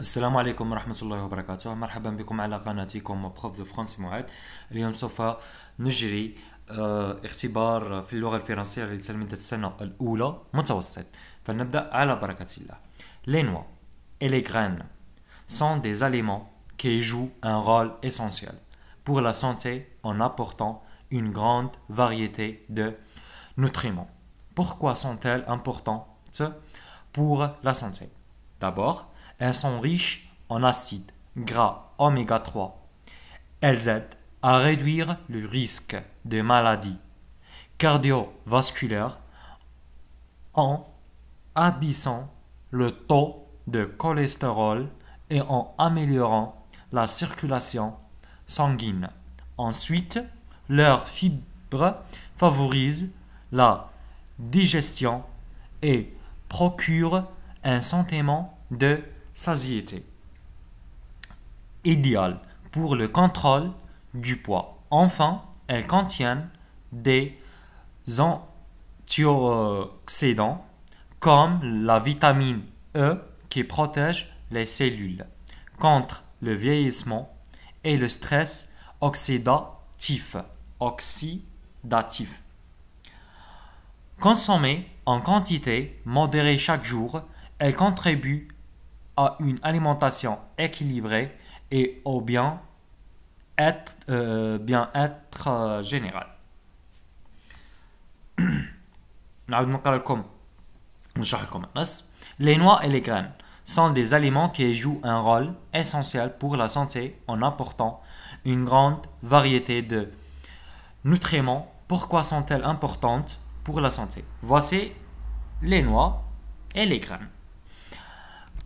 السلام عليكم ورحمة الله وبركاته مرحبا بكم على قناتكم بروف دو فرنسي معاد اليوم سوف نجري آه، اختبار في اللغة الفرنسية لتلميذة السنة الأولى متوسط فلنبدأ على بركة الله Les noix et les graines sont des aliments qui jouent un rôle essentiel pour la santé en apportant une grande variété de nutriments. Pourquoi sont-elles importantes pour la santé D'abord, elles sont riches en acides gras oméga 3. Elles aident à réduire le risque de maladies cardiovasculaires en abaissant le taux de cholestérol et en améliorant la circulation sanguine. Ensuite, leurs fibres favorisent la digestion et procurent un sentiment de satiété. Idéal pour le contrôle du poids. Enfin, elles contiennent des antioxydants comme la vitamine E qui protège les cellules contre le vieillissement et le stress oxydatif. oxydatif. Consommées en quantité modérée chaque jour, elles contribuent à une alimentation équilibrée et au bien-être euh, bien -être, euh, général. Les noix et les graines sont des aliments qui jouent un rôle essentiel pour la santé en apportant une grande variété de nutriments. Pourquoi sont-elles importantes pour la santé? Voici les noix et les graines.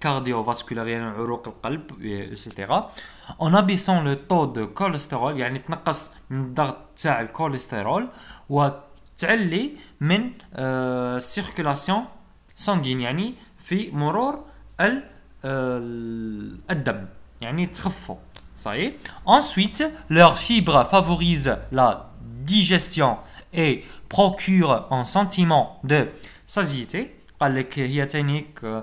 cardiovasculaire يعني عروق القلب etc en abaissant le taux de cholestérol يعني تنقص من الضغط تاع الكوليسترول وتعلي من سيركولاسيون سانغين يعني في مرور الدم يعني تخفوا صحيح ensuite leur fibre favorise la digestion et procure un sentiment de satiété قال لك هي تانيك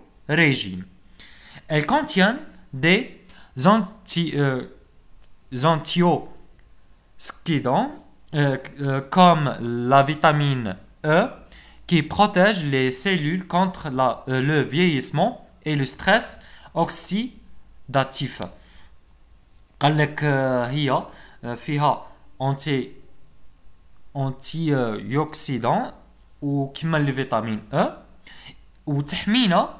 régime. Elle contient des anti, euh, antioxydants euh, euh, comme la vitamine E qui protège les cellules contre la, euh, le vieillissement et le stress oxydatif. قال لك هي فيها انتي انتي اوكسيدون وكما الفيتامين E وتحمينا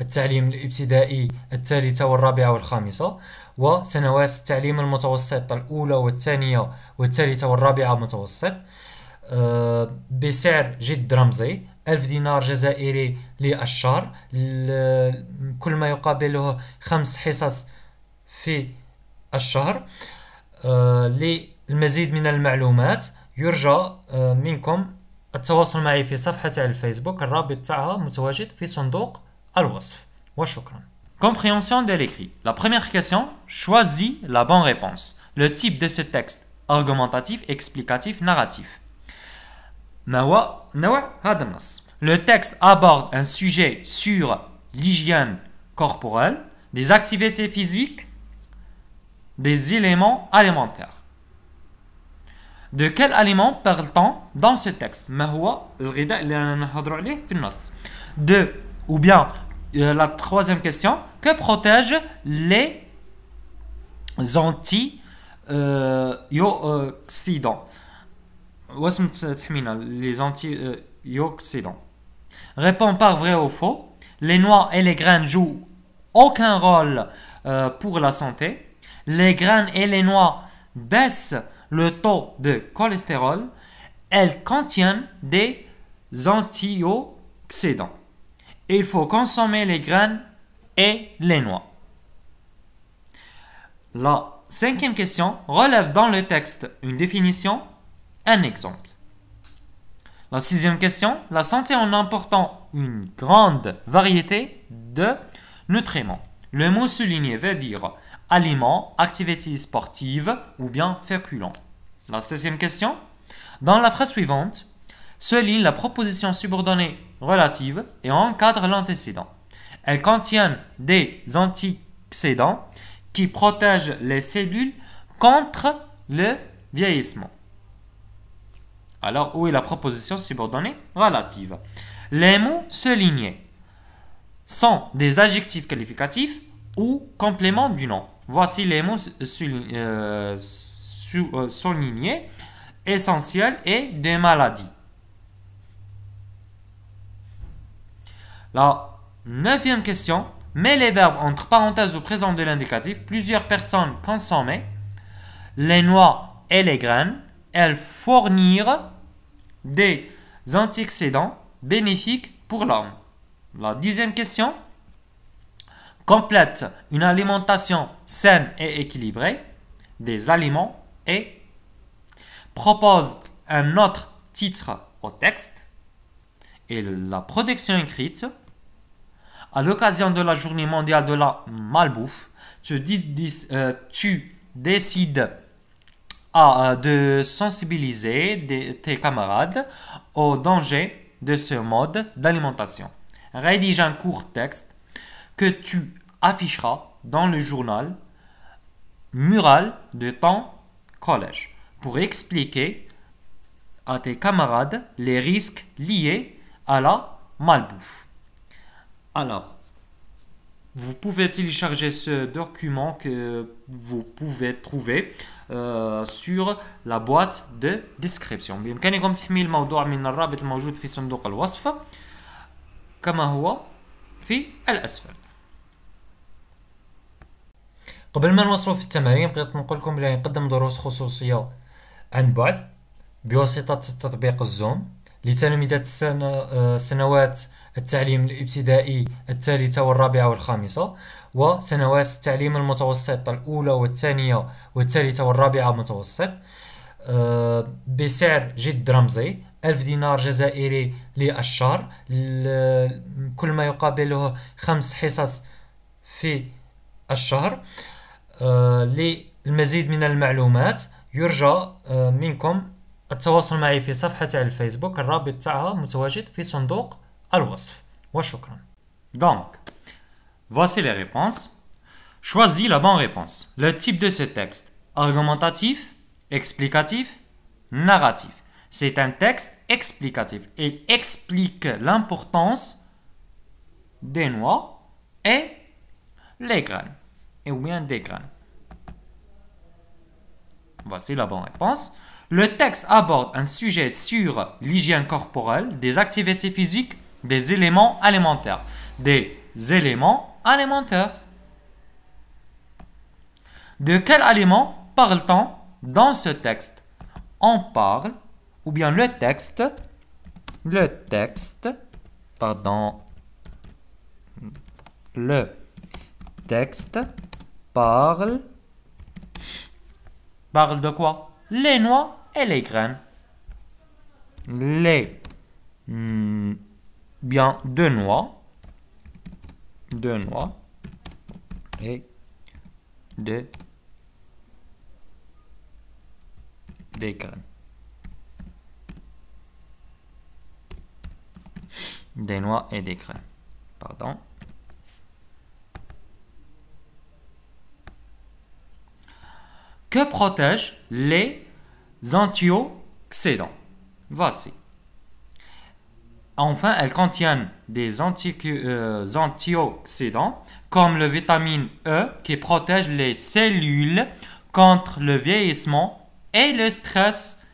التعليم الإبتدائي الثالثة والرابعة والخامسة وسنوات التعليم المتوسط الأولى والثانية والثالثة والرابعة متوسط. بسعر جد رمزي ألف دينار جزائري للشهر. كل ما يقابله خمس حصص في الشهر. آه، للمزيد من المعلومات يرجى آه، منكم التواصل معي في صفحة الفيسبوك الرابط تاعها متواجد في صندوق al-wasf. Compréhension de l'écrit. La première question, choisis la bonne réponse. Le type de ce texte, argumentatif, explicatif, narratif. Le texte aborde un sujet sur l'hygiène corporelle, des activités physiques, des éléments alimentaires. De quel aliment parle-t-on dans ce texte? De ou bien euh, la troisième question, que protègent les antioxydants les antioxydants Réponds par vrai ou faux. Les noix et les graines jouent aucun rôle euh, pour la santé. Les graines et les noix baissent le taux de cholestérol. Elles contiennent des antioxydants. Il faut consommer les graines et les noix. La cinquième question relève dans le texte une définition, un exemple. La sixième question, la santé en important une grande variété de nutriments. Le mot souligné veut dire aliments, activités sportives ou bien féculents. La septième question, dans la phrase suivante, souligne la proposition subordonnée relative et encadre l'antécédent. Elles contiennent des antioxydants qui protègent les cellules contre le vieillissement. Alors, où est la proposition subordonnée relative? Les mots soulignés sont des adjectifs qualificatifs ou compléments du nom. Voici les mots euh, euh, soulignés, essentiels et des maladies. La neuvième question met les verbes entre parenthèses au présent de l'indicatif. Plusieurs personnes consommaient les noix et les graines. Elles fournirent des antioxydants bénéfiques pour l'homme. La dixième question complète une alimentation saine et équilibrée des aliments et propose un autre titre au texte et la production écrite à l'occasion de la journée mondiale de la malbouffe tu, euh, décides euh, de sensibiliser tes camarades au danger de ce mode d'alimentation. Rédige un court texte que tu afficheras dans le journal mural de ton collège pour expliquer à tes camarades les risques liés à la malbouffe. Alors, vous pouvez télécharger ce document que vous pouvez trouver euh, sur la boîte de description بإمكانكم تحميل الموضوع من الرابط الموجود في صندوق الوصف كما هو في الأسفل قبل ما نوصلوا في التمارين بغيت نقول لكم بلي نقدم دروس خصوصيه عن بعد بواسطه تطبيق الزوم لتلامذة السنوات التعليم الإبتدائي الثالثة والرابعة والخامسة وسنوات التعليم المتوسط الأولى والثانية والثالثة والرابعة متوسط. آه، بسعر جد رمزي ألف دينار جزائري للشهر. كل ما يقابله خمس حصص في الشهر. آه، للمزيد من المعلومات يرجى آه، منكم التواصل معي في صفحة الفيسبوك الرابط تاعها متواجد في صندوق الوصف وشكرا Donc, voici les réponses. Choisis la bonne réponse. Le type de ce texte, argumentatif, explicatif, narratif. C'est un texte explicatif. Il explique l'importance des noix et les graines. Et ou bien des graines. Voici la bonne réponse. Le texte aborde un sujet sur l'hygiène corporelle, des activités physiques, des éléments alimentaires. Des éléments alimentaires. De quel aliment parle-t-on dans ce texte? On parle, ou bien le texte Le texte, pardon, le texte parle, parle de quoi? Les noix et les graines. Les, hmm, bien, de noix, de noix et de des graines. Des noix et des graines. Pardon. Que protègent les antioxydants Voici. Enfin, elles contiennent des euh, antioxydants comme le vitamine E qui protège les cellules contre le vieillissement et le stress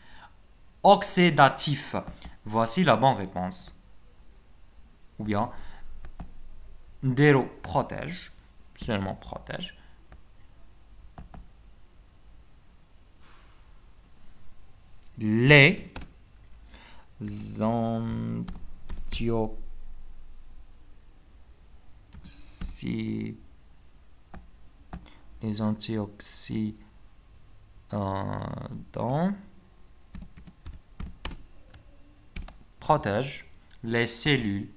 oxydatif. Voici la bonne réponse. Ou bien, Dero protège, seulement protège. Les antioxydants protègent les cellules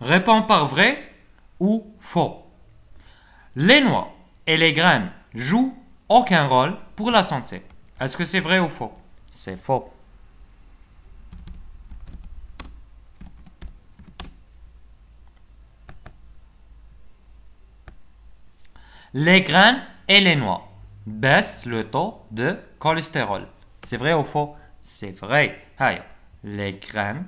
Réponds par vrai ou faux. Les noix et les graines jouent aucun rôle pour la santé. Est-ce que c'est vrai ou faux? C'est faux. Les graines et les noix baissent le taux de cholestérol. C'est vrai ou faux? C'est vrai. Les graines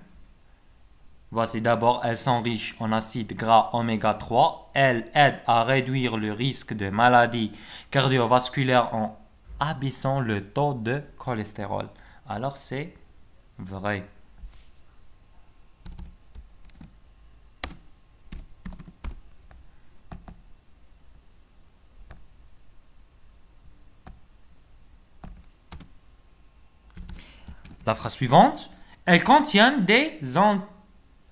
Voici d'abord, elles sont riches en acides gras oméga 3. Elles aident à réduire le risque de maladies cardiovasculaires en abaissant le taux de cholestérol. Alors c'est vrai. La phrase suivante, elles contiennent des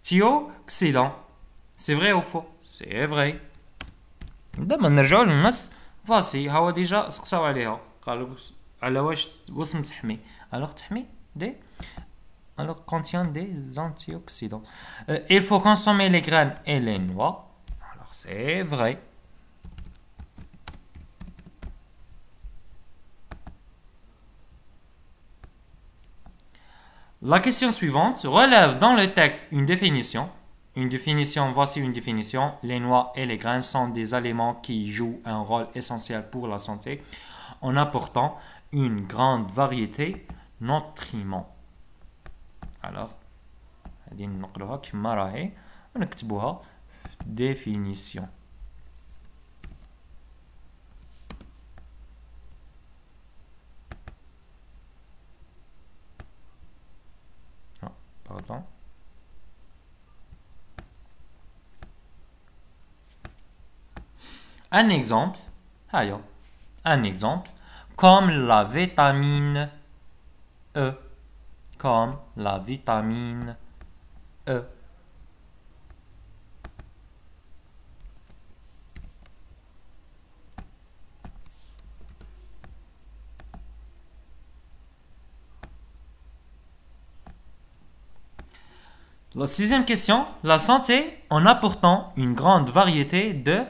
antioxydants. C'est vrai ou faux C'est vrai. دابا نرجعو للنص فاسي هو ديجا سقساو عليها قالوا على واش واسم تحمي الوغ تحمي دي alors contient des antioxydants. Euh, il faut consommer les graines et les noix. Alors c'est vrai. La question suivante relève dans le texte une définition. Une définition, voici une définition. Les noix et les graines sont des aliments qui jouent un rôle essentiel pour la santé en apportant une grande variété de nutriments. Alors, définition. Un exemple, un exemple, comme la vitamine E, comme la vitamine E. La sixième question, la santé en apportant une grande variété de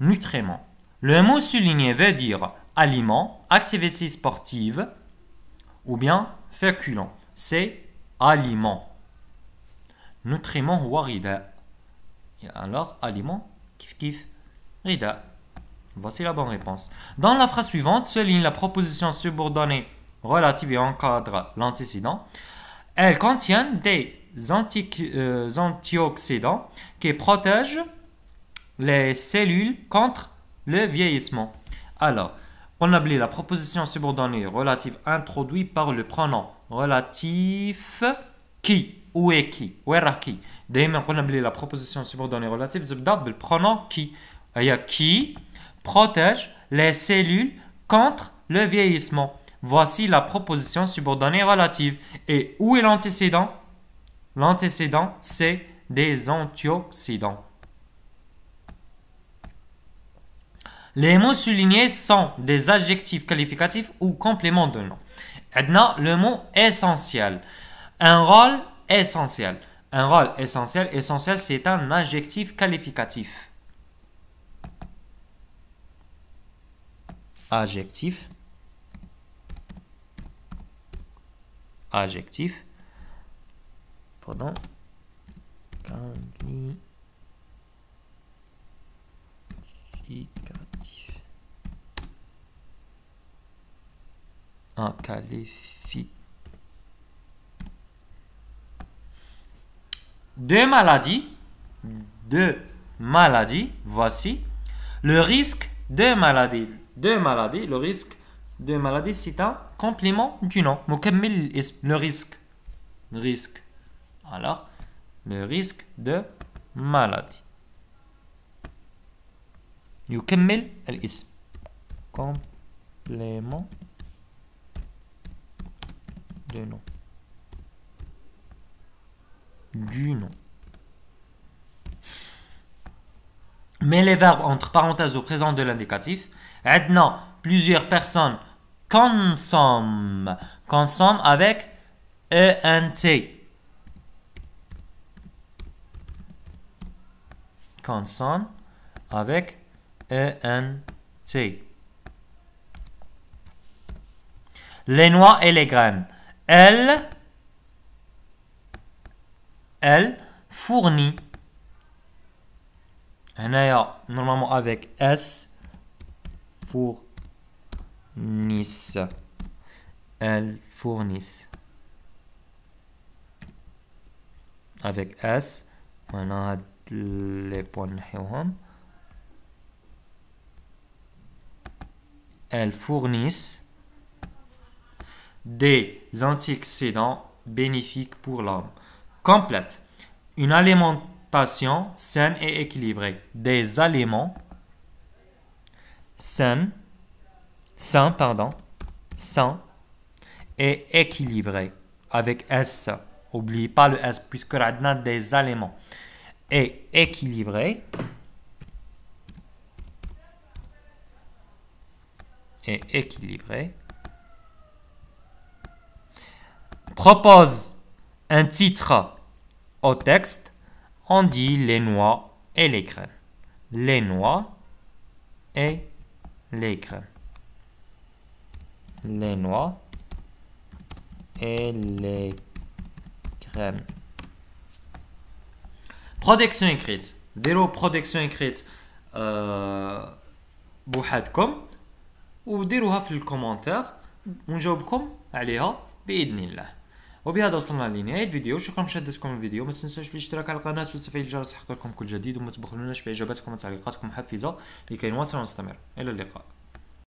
nutriments. Le mot souligné veut dire aliment, activité sportive ou bien féculent. C'est aliment. Nutriments ou rida. Alors, aliment, kif kif, rida. Voici la bonne réponse. Dans la phrase suivante, souligne la proposition subordonnée relative et encadre l'antécédent. Elle contient des euh, antioxydants qui protègent les cellules contre le vieillissement. Alors, on appelé la proposition subordonnée relative introduite par le pronom relatif qui ou est qui ou est qui. D'ailleurs, on la proposition subordonnée relative le pronom qui. qui protège les cellules contre le vieillissement. Voici la proposition subordonnée relative. Et où est l'antécédent? L'antécédent, c'est des antioxydants. Les mots soulignés sont des adjectifs qualificatifs ou compléments de nom. Maintenant, le mot essentiel. Un rôle essentiel. Un rôle essentiel. Essentiel, c'est un adjectif qualificatif. Adjectif. Adjectif. Pardon. Un qualificatif. Deux maladies, deux maladies, voici. Le risque de maladie, deux maladies, le risque de maladie, c'est un complément du nom. Le risque. Le risque. Alors, le risque de maladie. يكمل الاسم complément du nom. Mais les verbes entre parenthèses au présent de l'indicatif. Maintenant, plusieurs personnes consomment, consomment avec ENT. Consomment avec ENT. Les noix et les graines. Elles elle fournit. Normalement avec S fournissent elles fournissent avec S on a les points elles fournissent des antioxydants bénéfiques pour l'homme complète. Une alimentation saine et équilibrée. Des aliments sains, sains, pardon, sains et équilibrés. Avec S. N'oubliez pas le S puisque a des aliments. Et équilibrés. Et équilibré. Propose un titre au texte, on dit les noix et les graines. Les noix et les graines. Les noix et les graines. Production écrite. ديروا production écrite بوحدكم وديروها في الكومنتار ونجاوبكم عليها باذن الله وبهذا وصلنا لنهاية الفيديو. شكرا مشاهدتكم الفيديو. ما تنسوش بالاشتراك على القناة وتفعيل الجرس يحضركم كل جديد وما تبخلوناش باجاباتكم وتعليقاتكم محفزة لكي نواصل ونستمر. إلى اللقاء.